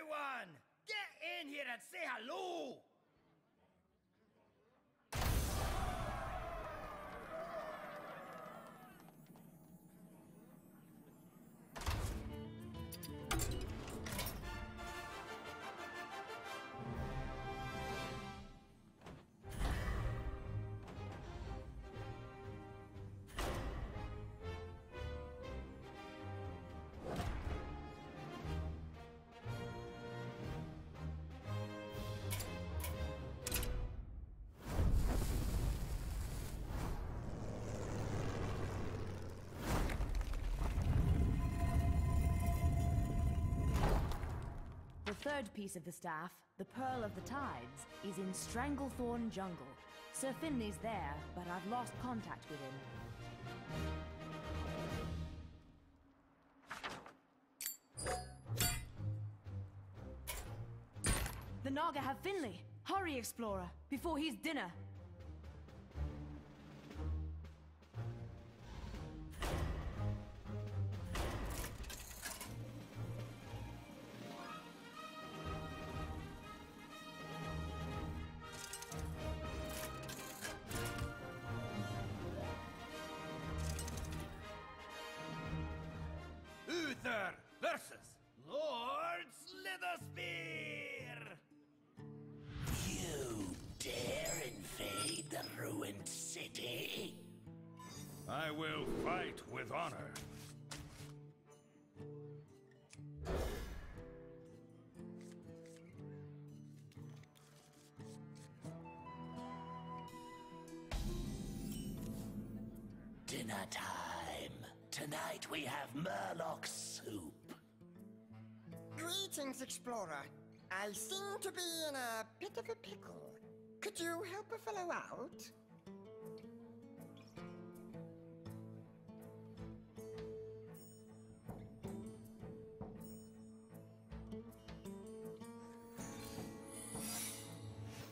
Everyone, get in here and say hello! Third piece of the staff, the Pearl of the Tides, is in Stranglethorn Jungle. Sir Finley's there, but I've lost contact with him. The Naga have Finley! Hurry, Explorer, before he's dinner! Uther versus Lord Slitherspear! You dare invade the ruined city? I will fight with honor. Dinner time. Tonight we have Murloc soup. Greetings, Explorer. I seem to be in a bit of a pickle. Could you help a fellow out?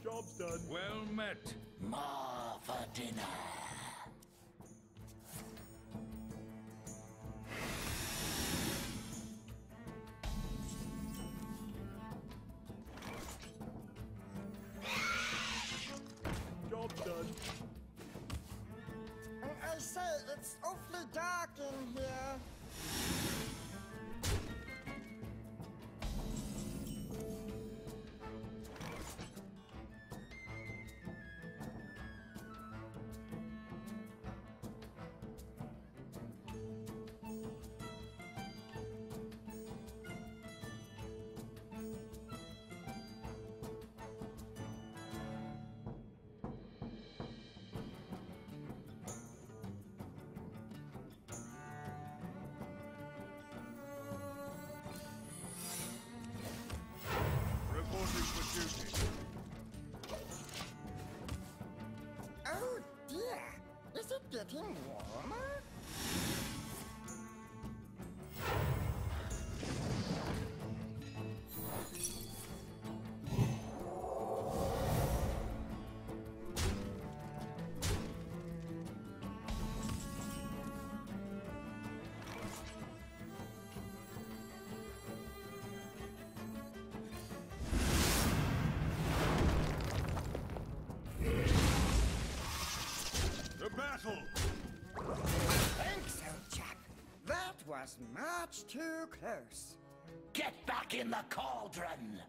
Job's done. Well met. More for dinner. It much too close. Get back in the cauldron!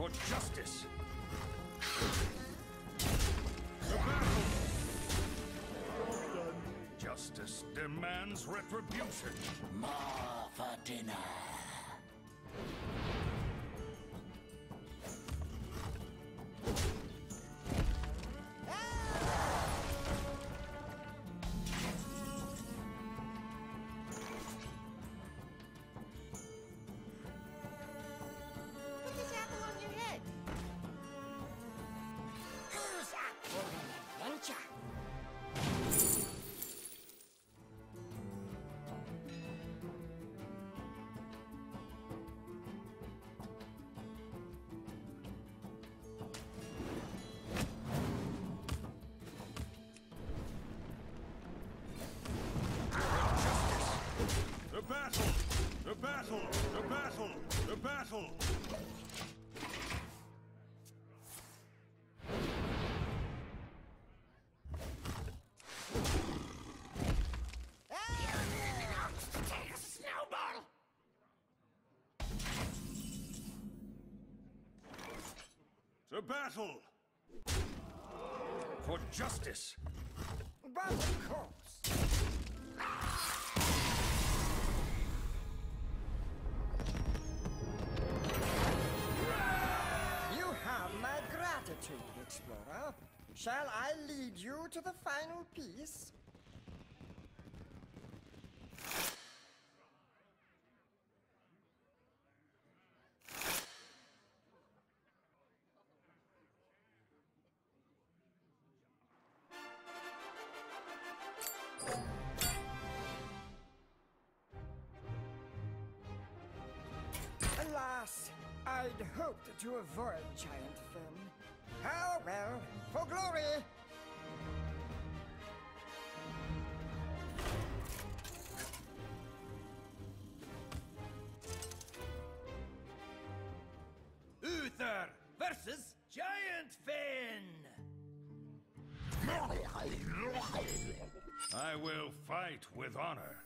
For justice! Justice demands retribution. More for dinner! Battle! Take a snowball! To battle! For justice! But gratitude, Explorer. Shall I lead you to the final piece? Alas, I'd hoped to avoid Giant Finn. Oh well, for glory! Uther versus Giant Finn. I will fight with honor.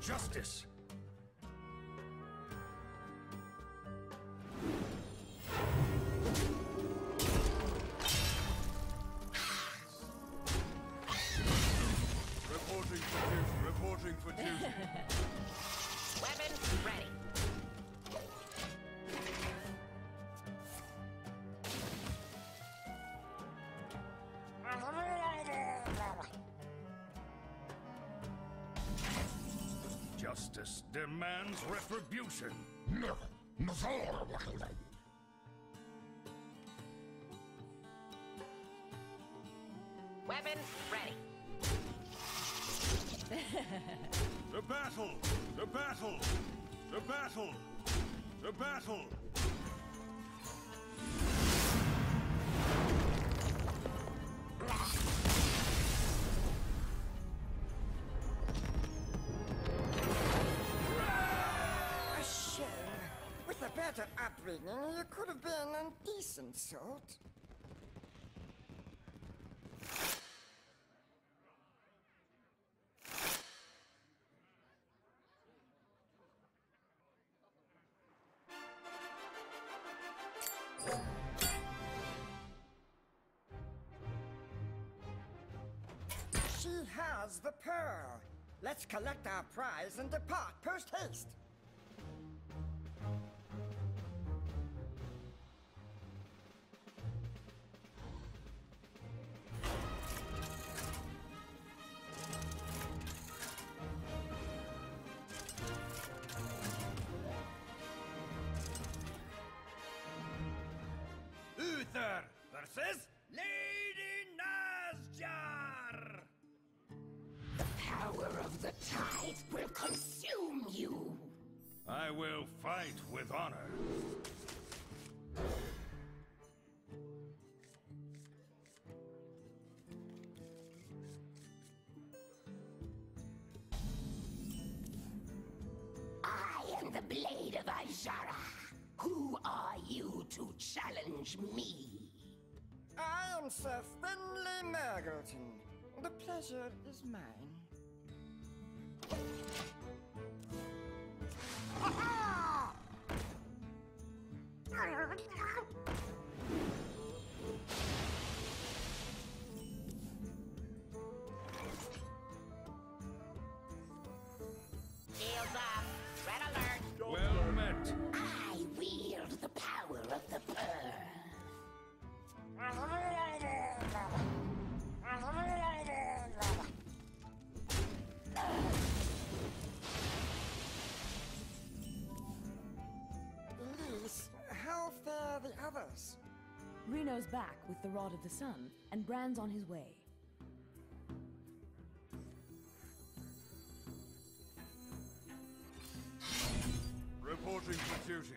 Justice! Justice demands retribution. Weapon ready. The battle! The battle! The battle! The battle! could have been an decent sort. She has the pearl. Let's collect our prize and depart post haste. Power of the tides will consume you. I will fight with honor. I am the Blade of Azshara. Who are you to challenge me? I am Sir Finley Mrrgglton. The pleasure is mine. Shields Reno's back with the Rod of the Sun, and Brann's on his way. Reporting for duty.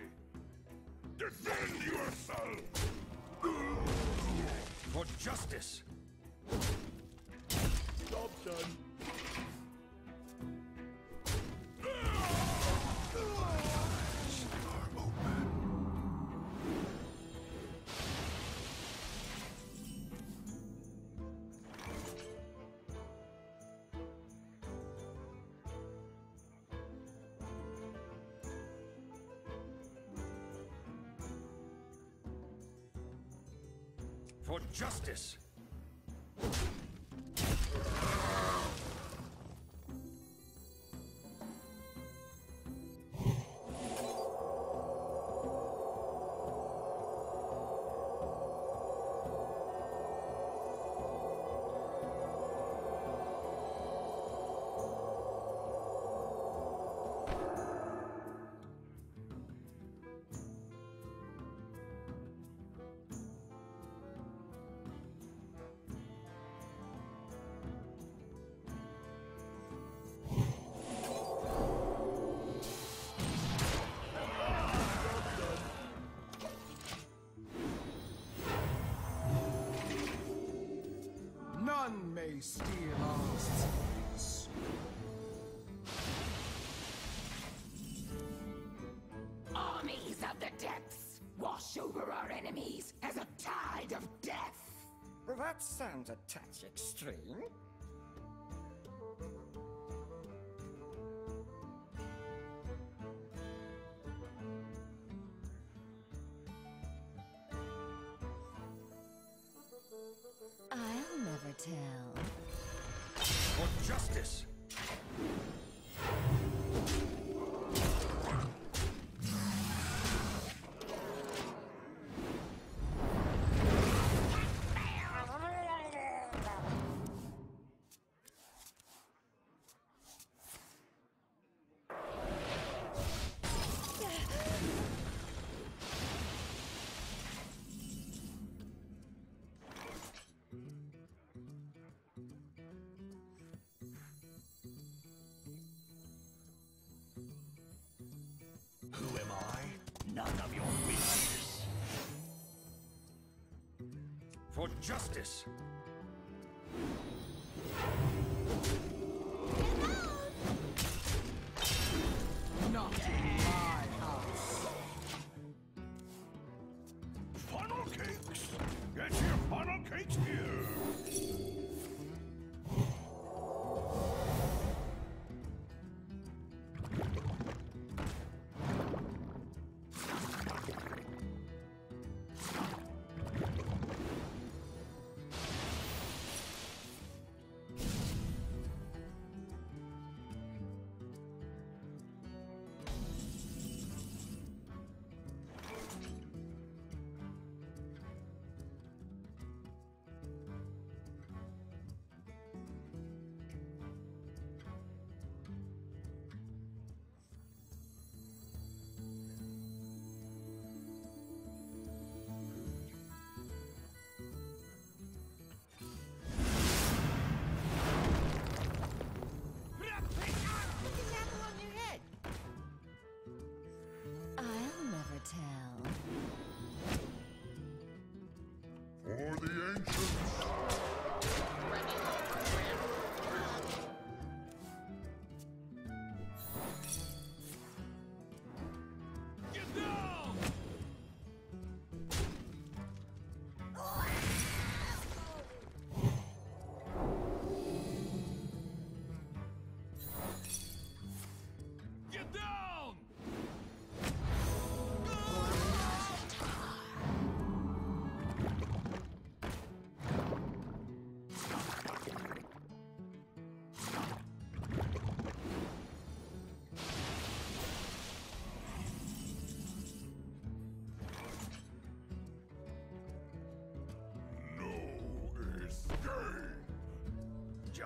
Defend yourself! For justice! For justice! None may steal our cities. Armies of the depths wash over our enemies as a tide of death. Well, that sounds a touch extreme. I'll never tell. For justice! For justice!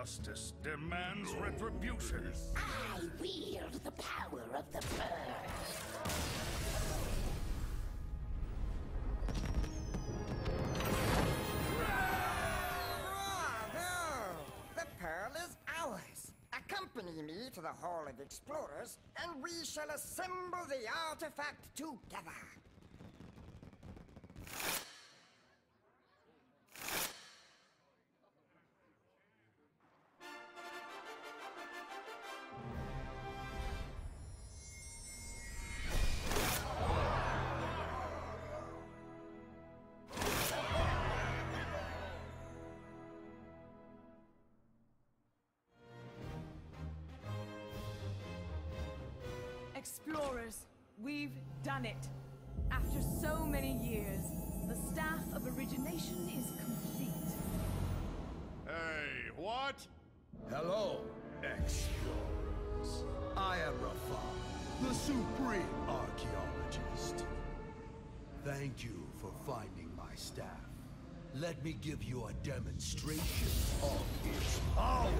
Justice demands retribution. I wield the power of the Pearl. The pearl is ours. Accompany me to the Hall of Explorers, and we shall assemble the artifact together. Explorers, we've done it. After so many years, the Staff of Origination is complete. Hey, what? Hello, explorers. I am Rafaam, the Supreme Archaeologist. Thank you for finding my staff. Let me give you a demonstration of its power.